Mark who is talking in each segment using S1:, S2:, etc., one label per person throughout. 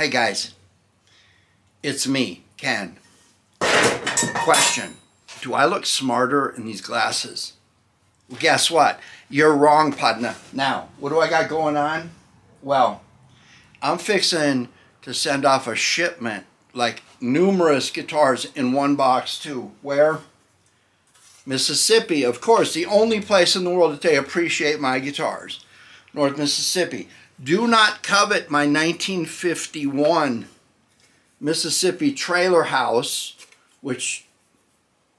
S1: Hey guys, it's me, Ken. Question, do I look smarter in these glasses? Well, guess what? You're wrong, partner. Now, what do I got going on? Well, I'm fixing to send off a shipment, like numerous guitars in one box too. Where? Mississippi, of course, the only place in the world that they appreciate my guitars. North Mississippi. Do not covet my 1951 Mississippi trailer house, which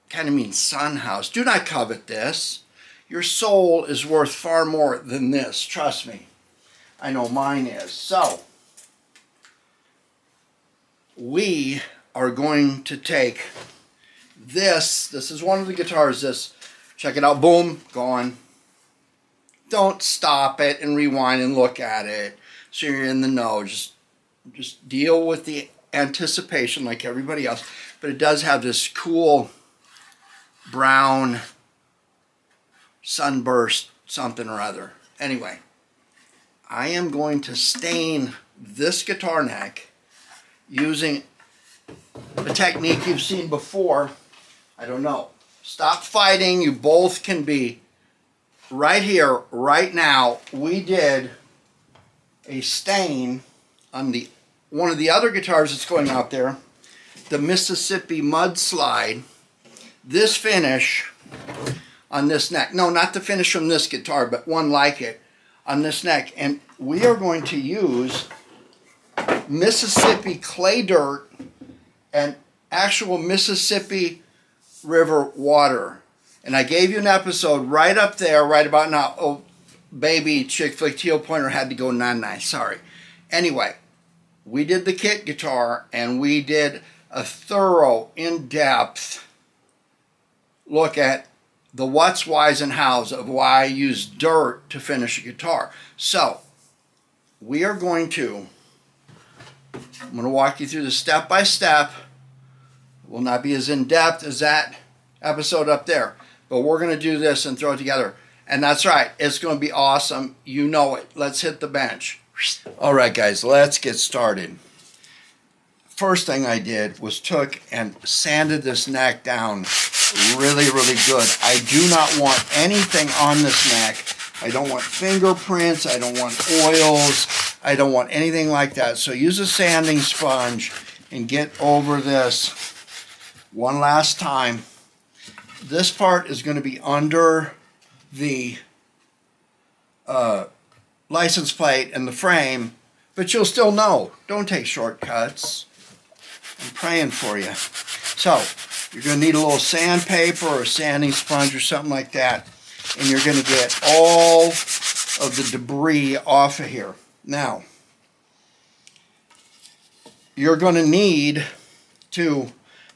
S1: kind of means Son House. Do not covet this. Your soul is worth far more than this. Trust me. I know mine is. So, we are going to take this. This is one of the guitars. This, check it out. Boom, gone. Don't stop it and rewind and look at it so you're in the know. Just, just deal with the anticipation like everybody else. But it does have this cool brown sunburst something or other. Anyway, I am going to stain this guitar neck using a technique you've seen before. I don't know. Stop fighting. You both can be right here, right now. We did a stain on the one of the other guitars that's going out there, the Mississippi Mudslide. This finish on this neck. No, not the finish from this guitar, but one like it on this neck. And we are going to use Mississippi clay dirt and actual Mississippi River water. And I gave you an episode right up there, right about now. Oh, baby, chick flick teal pointer had to go nine nine. Sorry. Anyway, we did the kit guitar and we did a thorough, in depth look at the what's, whys, and hows of why I use dirt to finish a guitar. So, we are going to, I'm going to walk you through the step by step. It will not be as in depth as that episode up there, but we're going to do this and throw it together. And that's right, it's going to be awesome. You know it. Let's hit the bench. All right, guys, let's get started. First thing I did was took and sanded this neck down really, really good. I do not want anything on this neck. I don't want fingerprints. I don't want oils. I don't want anything like that. So use a sanding sponge and get over this one last time. This part is going to be under the uh, license plate and the frame, but you'll still know. Don't take shortcuts. I'm praying for you. So, you're going to need a little sandpaper or a sanding sponge or something like that, and you're going to get all of the debris off of here. Now, you're going to need to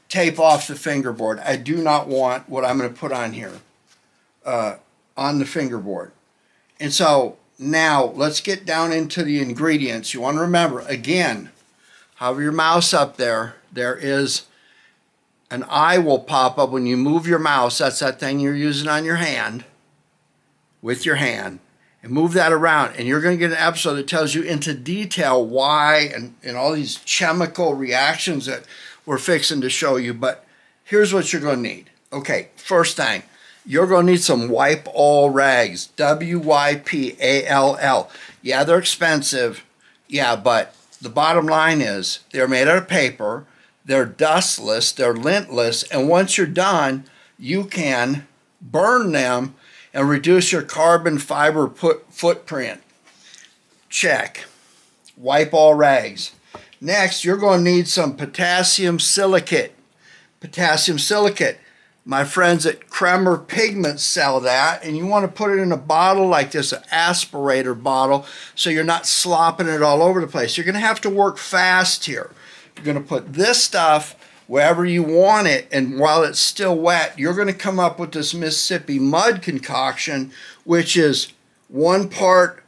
S1: tape off the fingerboard. I do not want what I'm going to put on here uh, on the fingerboard. And so now let's get down into the ingredients. You want to remember, again, hover your mouse up there, there is an eye will pop up when you move your mouse. That's that thing you're using on your hand, with your hand. And move that around, and you're going to get an episode that tells you into detail why and, and all these chemical reactions that we're fixing to show you. But here's what you're going to need. Okay, first thing, you're going to need some WypAll rags. W Y P A L L. Yeah, they're expensive. Yeah, but the bottom line is they're made out of paper, they're dustless, they're lintless, and once you're done, you can burn them and reduce your carbon fiber put, footprint. Check. WypAll rags. Next, you're going to need some potassium silicate. Potassium silicate. My friends at Kremer Pigments sell that, and you want to put it in a bottle like this, an aspirator bottle, so you're not slopping it all over the place. You're going to have to work fast here. You're going to put this stuff wherever you want it, and while it's still wet, you're going to come up with this Mississippi mud concoction, which is one part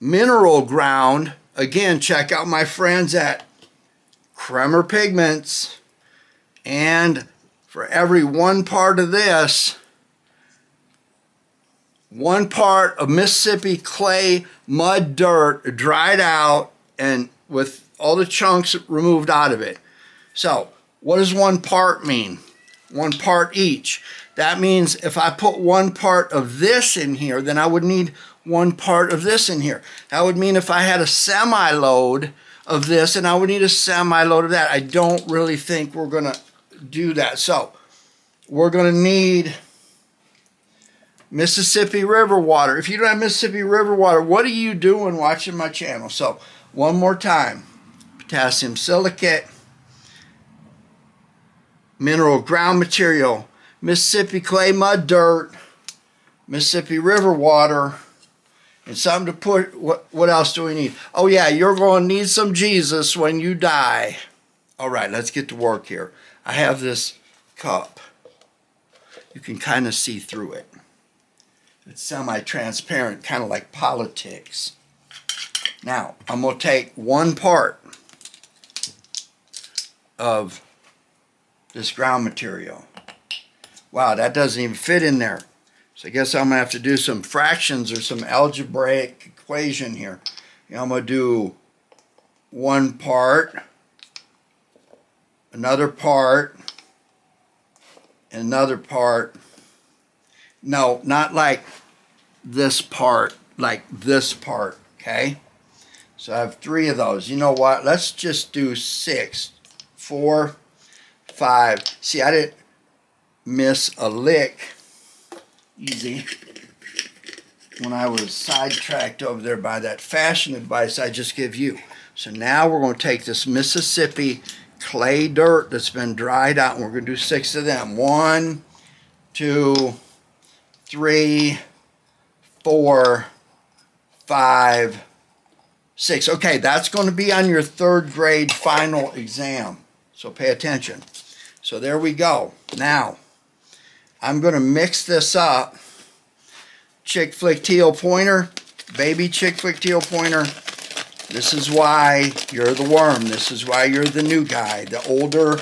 S1: mineral ground. Again, check out my friends at Kremer Pigments. And for every one part of this, one part of Mississippi clay mud dirt dried out and with all the chunks removed out of it. So what does one part mean? One part each. That means if I put one part of this in here, then I would need one part of this in here. That would mean if I had a semi-load of this, and I would need a semi-load of that. I don't really think we're going to do that. So we're going to need Mississippi River water. If you don't have Mississippi River water, what are you doing watching my channel? So one more time, potassium silicate, mineral ground material, Mississippi clay mud dirt, Mississippi River water, and something to put, what, what else do we need? Oh yeah, you're going to need some Jesus when you die. All right, let's get to work here. I have this cup. You can kind of see through it. It's semi-transparent, kind of like politics. Now, I'm going to take one part of this ground material. Wow, that doesn't even fit in there. So I guess I'm going to have to do some fractions or some algebraic equation here. You know, I'm going to do one part, another part, another part. No, not like this part, like this part, okay? So I have three of those. You know what? Let's just do six, four, five. See, I didn't miss a lick easy when I was sidetracked over there by that fashion advice I just give you. So now we're going to take this Mississippi clay dirt that's been dried out and we're going to do six of them. One, two, three, four, five, six. Okay, that's going to be on your third grade final exam. So pay attention. So there we go. Now, I'm going to mix this up. Chick Flick Teal Pointer, baby Chick Flick Teal Pointer. This is why you're the worm. This is why you're the new guy. The older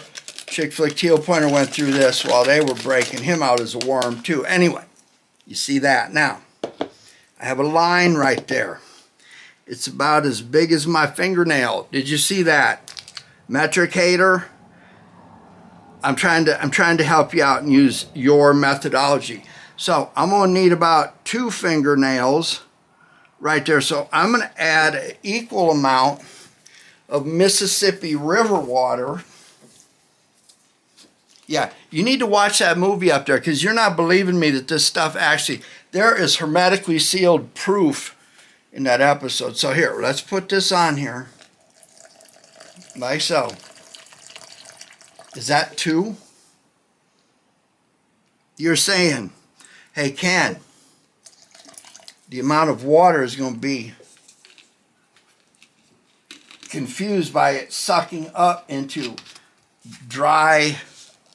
S1: Chick Flick Teal Pointer went through this while they were breaking him out as a worm too. Anyway, you see that. Now, I have a line right there. It's about as big as my fingernail. Did you see that? Metric hater. I'm trying to I'm trying to help you out and use your methodology. So I'm to need about two fingernails right there. So I'm going to add an equal amount of Mississippi River water. Yeah, you need to watch that movie up there because you're not believing me that this stuff actually, there is hermetically sealed proof in that episode. So here, let's put this on here like so. Is that two? You're saying, hey, Ken, the amount of water is going to be confused by it sucking up into dry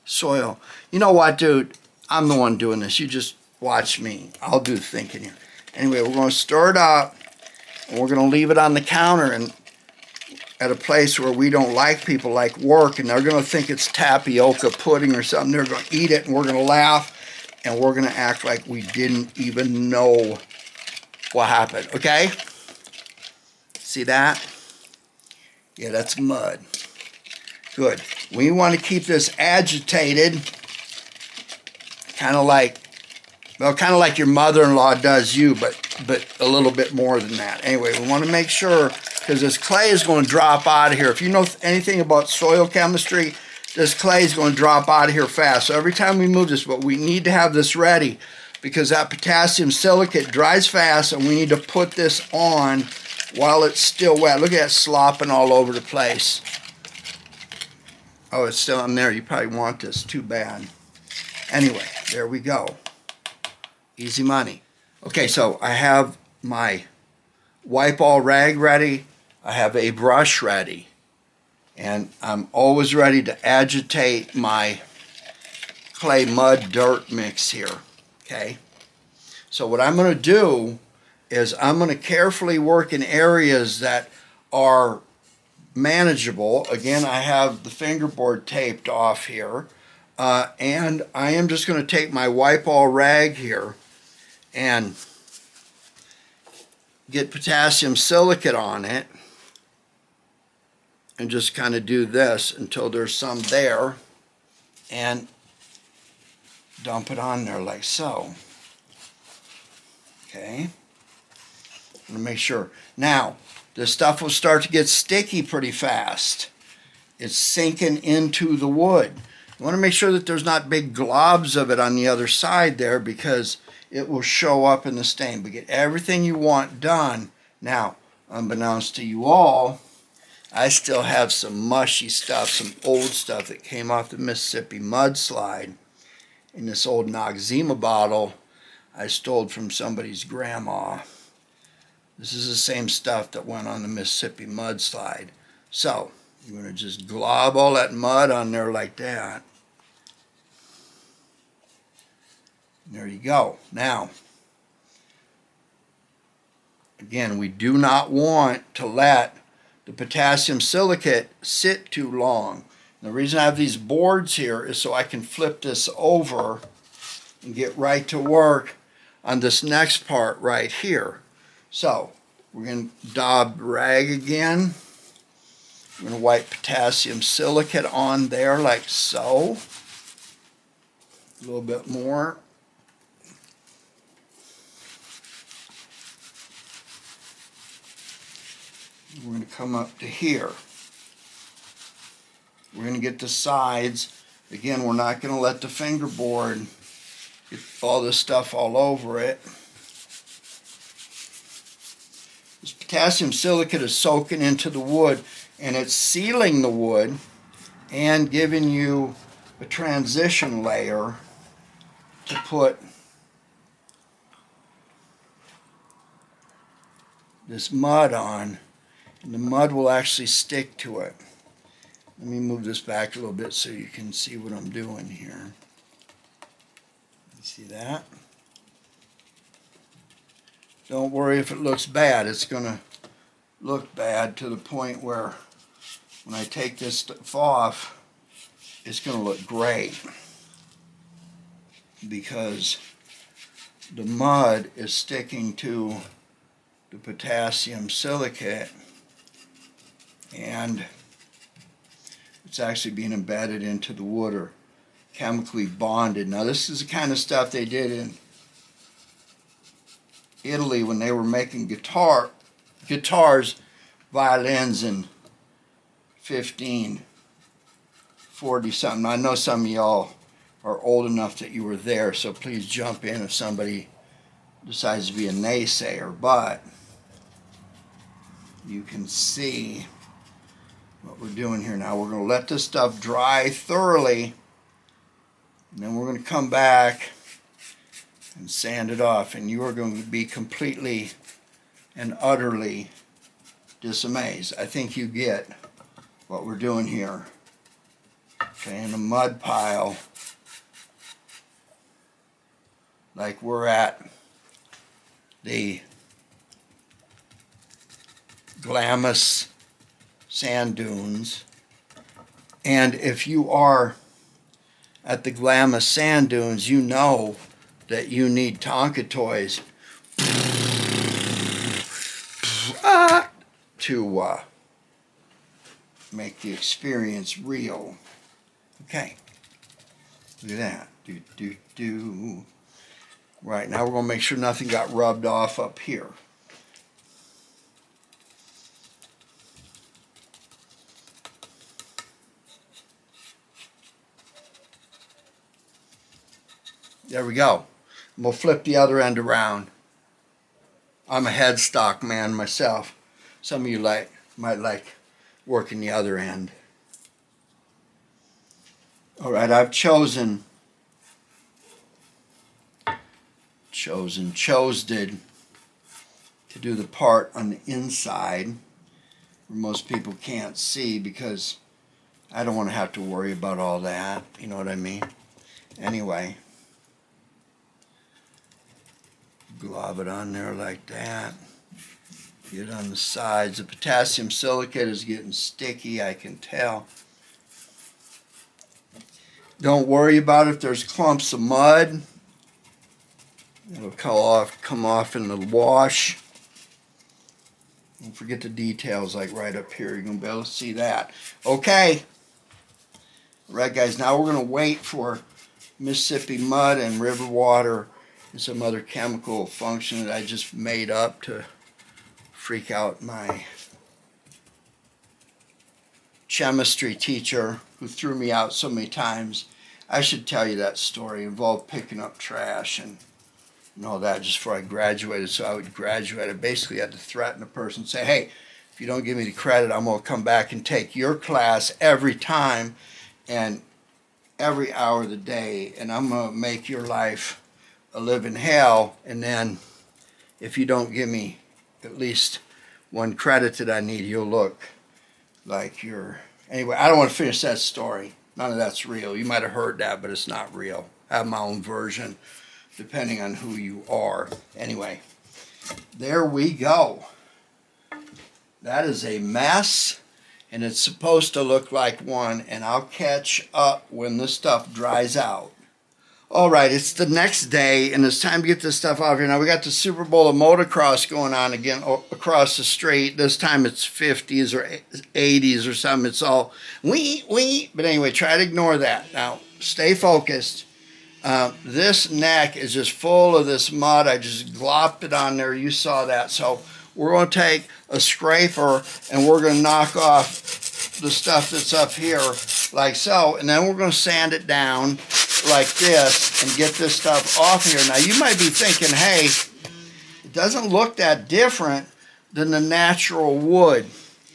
S1: soil. You know what, dude? I'm the one doing this. You just watch me. I'll do the thinking here. Anyway, we're going to stir it up, and we're going to leave it on the counter and at a place where we don't like people like work and they're going to think it's tapioca pudding or something. They're going to eat it and we're going to laugh and we're going to act like we didn't even know what happened. Okay? See that? Yeah, that's mud. Good. We want to keep this agitated, kind of like, well, kind of like your mother-in-law does you, but but a little bit more than that. Anyway, we want to make sure because this clay is going to drop out of here. If you know anything about soil chemistry, this clay is going to drop out of here fast. So every time we move this, but we need to have this ready because that potassium silicate dries fast and we need to put this on while it's still wet. Look at that slopping all over the place. Oh, it's still in there. You probably want this. Too bad. Anyway, there we go. Easy money. Okay, so I have my WypAll rag ready. I have a brush ready. And I'm always ready to agitate my clay mud dirt mix here. Okay. So what I'm going to do is I'm going to carefully work in areas that are manageable. Again, I have the fingerboard taped off here. Uh, and I am just going to take my WypAll rag here and get potassium silicate on it and just kind of do this until there's some there and dump it on there like so. Okay. Going to make sure. Now, the stuff will start to get sticky pretty fast. It's sinking into the wood. You want to make sure that there's not big globs of it on the other side there because it will show up in the stain. But get everything you want done. Now, unbeknownst to you all, I still have some mushy stuff, some old stuff that came off the Mississippi mudslide in this old Noxzema bottle I stole from somebody's grandma. This is the same stuff that went on the Mississippi mudslide. So, you're going to just glob all that mud on there like that. There you go. Now, again, we do not want to let the potassium silicate sit too long. And the reason I have these boards here is so I can flip this over and get right to work on this next part right here. So we're going to daub rag again. I'm going to wipe potassium silicate on there like so. A little bit more. We're going to come up to here. We're going to get the sides. Again, we're not going to let the fingerboard get all this stuff all over it. This potassium silicate is soaking into the wood and it's sealing the wood and giving you a transition layer to put this mud on and the mud will actually stick to it. Let me move this back a little bit so you can see what I'm doing here. You see that? Don't worry if it looks bad. It's going to look bad to the point where when I take this stuff off, it's going to look great because the mud is sticking to the potassium silicate and it's actually being embedded into the wood or chemically bonded. Now this is the kind of stuff they did in Italy when they were making guitar guitars, violins in 15, 40 something. I know some of y'all are old enough that you were there, so please jump in if somebody decides to be a naysayer. But you can see what we're doing here now. We're going to let this stuff dry thoroughly. And then we're going to come back and sand it off. And you are going to be completely and utterly disamazed. I think you get what we're doing here. Okay, in a mud pile like we're at the Glamis sand dunes. And if you are at the Glamis sand dunes, you know that you need Tonka toys to uh, make the experience real. Okay. Look at that. Do, do, do. Right, now we're going to make sure nothing got rubbed off up here. There we go. And we'll flip the other end around. I'm a headstock man myself. Some of you like might like working the other end. All right, I've chosen chosen chose did to do the part on the inside where most people can't see because I don't want to have to worry about all that. You know what I mean? Anyway. Glob it on there like that. Get on the sides. The potassium silicate is getting sticky, I can tell. Don't worry about if there's clumps of mud. It'll come off, come off in the wash. Don't forget the details like right up here. You're going to be able to see that. Okay. All right, guys, now we're going to wait for Mississippi mud and river water and some other chemical function that I just made up to freak out my chemistry teacher who threw me out so many times. I should tell you that story. Involved picking up trash and, and all that just before I graduated. So I would graduate. I basically had to threaten a person, say, hey, if you don't give me the credit, I'm going to come back and take your class every time and every hour of the day, and I'm going to make your life a living hell. And then if you don't give me at least one credit that I need, you'll look like you're. Anyway, I don't want to finish that story. None of that's real. You might have heard that, but it's not real. I have my own version, depending on who you are. Anyway, there we go. That is a mess, and it's supposed to look like one, and I'll catch up when the stuff dries out. All right, it's the next day, and it's time to get this stuff off here. Now, we got the Super Bowl of motocross going on again across the street. This time it's 50s or 80s or something. It's all wee, wee. But anyway, try to ignore that. Now, stay focused. Uh, this neck is just full of this mud. I just glopped it on there. You saw that. So we're going to take a scraper, and we're going to knock off the stuff that's up here like so. And then we're going to sand it down like this and get this stuff off here. Now you might be thinking, hey, it doesn't look that different than the natural wood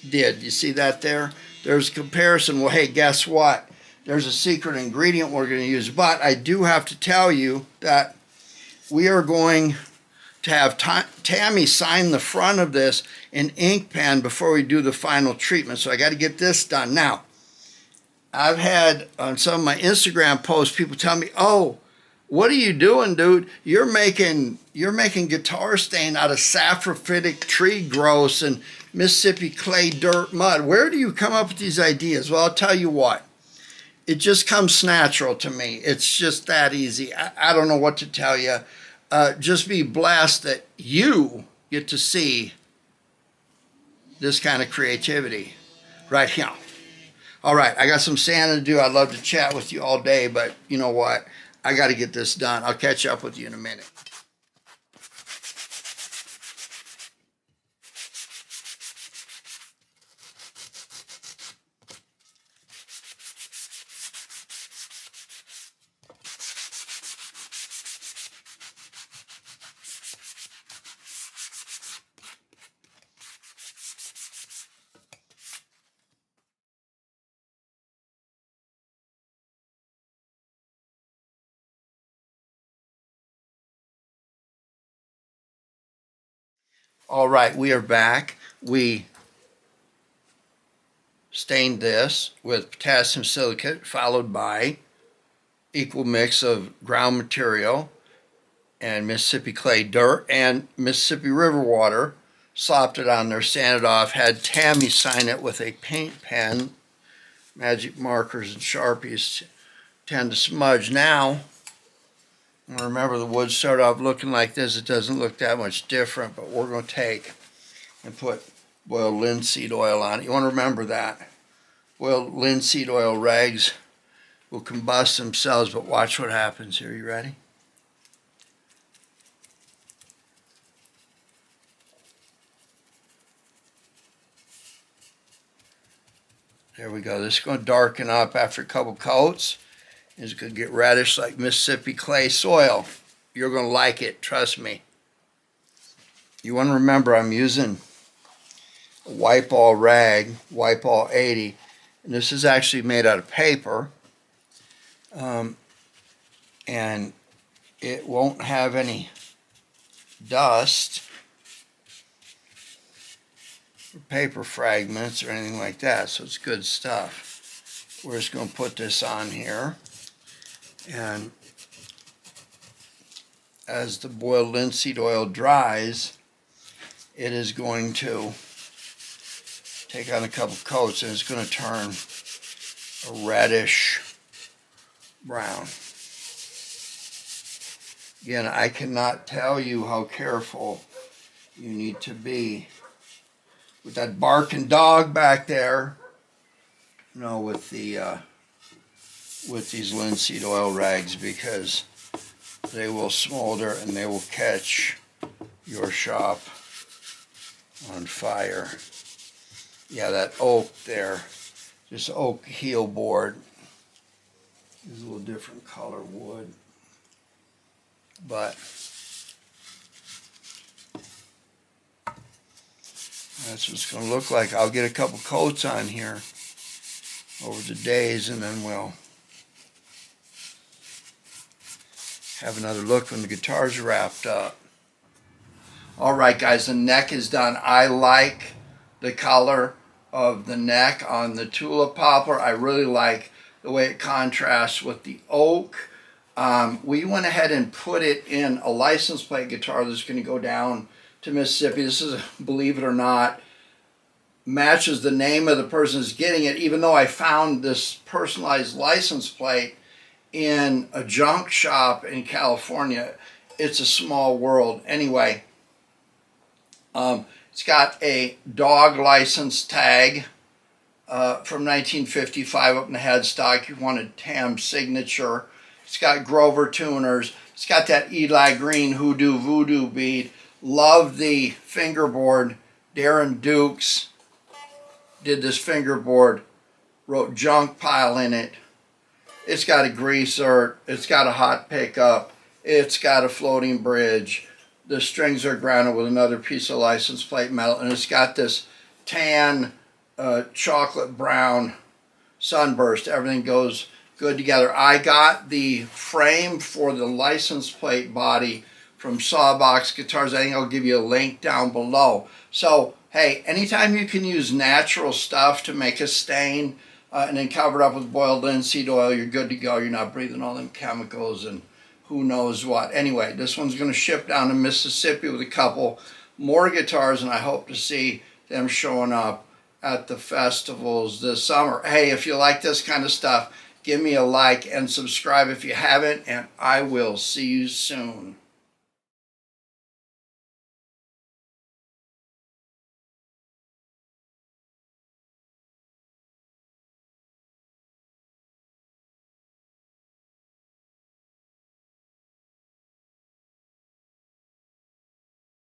S1: did. You see that there? There's a comparison. Well, hey, guess what? There's a secret ingredient we're going to use. But I do have to tell you that we are going to have Tammy sign the front of this in ink pen before we do the final treatment. So I got to get this done. Now, I've had on some of my Instagram posts people tell me, "Oh, what are you doing, dude? You're making you're making guitar stain out of saprophytic tree growths and Mississippi clay dirt mud. Where do you come up with these ideas?" Well, I'll tell you what. It just comes natural to me. It's just that easy. I, I don't know what to tell you. Uh, just be blessed that you get to see this kind of creativity right here. All right, I got some sanding to do. I'd love to chat with you all day, but you know what? I got to get this done. I'll catch up with you in a minute. All right, we are back. We stained this with potassium silicate followed by equal mix of ground material and Mississippi clay dirt and Mississippi River water. Slopped it on there, sanded off, had Tammy sign it with a paint pen. Magic markers and Sharpies tend to smudge. Now, remember the wood started off looking like this. It doesn't look that much different, but we're going to take and put boiled linseed oil on it. You want to remember that. Boiled linseed oil rags will combust themselves, but watch what happens here. You ready? There we go. This is going to darken up after a couple coats is going to get radish like Mississippi clay soil. You're going to like it, trust me. You want to remember I'm using WypAll rag, WypAll 80, and this is actually made out of paper. Um, and it won't have any dust or paper fragments or anything like that, so it's good stuff. We're just going to put this on here. And as the boiled linseed oil dries, it is going to take on a couple coats and it's going to turn a reddish brown. Again, I cannot tell you how careful you need to be with that barking dog back there. You know, with the uh, with these linseed oil rags because they will smolder and they will catch your shop on fire. Yeah, that oak there, this oak heel board is a little different color wood. But that's what it's going to look like. I'll get a couple coats on here over the days and then we'll have another look when the guitar's wrapped up. All right, guys, the neck is done. I like the color of the neck on the tulip poplar. I really like the way it contrasts with the oak. Um, we went ahead and put it in a license plate guitar that's going to go down to Mississippi. This is, believe it or not, matches the name of the person who's getting it, even though I found this personalized license plate in a junk shop in California. It's a small world. Anyway, um, it's got a dog license tag uh, from 1955 up in the headstock. You wanted Tam's signature. It's got Grover tuners. It's got that Eli Green Hoodoo Voodoo bead. Love the fingerboard. Darren Dukes did this fingerboard. Wrote junk pile in it. It's got a greaser. It's got a hot pickup. It's got a floating bridge. The strings are grounded with another piece of license plate metal. And it's got this tan, uh, chocolate brown sunburst. Everything goes good together. I got the frame for the license plate body from Sawbox Guitars. I think I'll give you a link down below. So, hey, anytime you can use natural stuff to make a stain, uh, and then cover it up with boiled linseed oil, you're good to go. You're not breathing all them chemicals and who knows what. Anyway, this one's going to ship down to Mississippi with a couple more guitars, and I hope to see them showing up at the festivals this summer. Hey, if you like this kind of stuff, give me a like and subscribe if you haven't, and I will see you soon.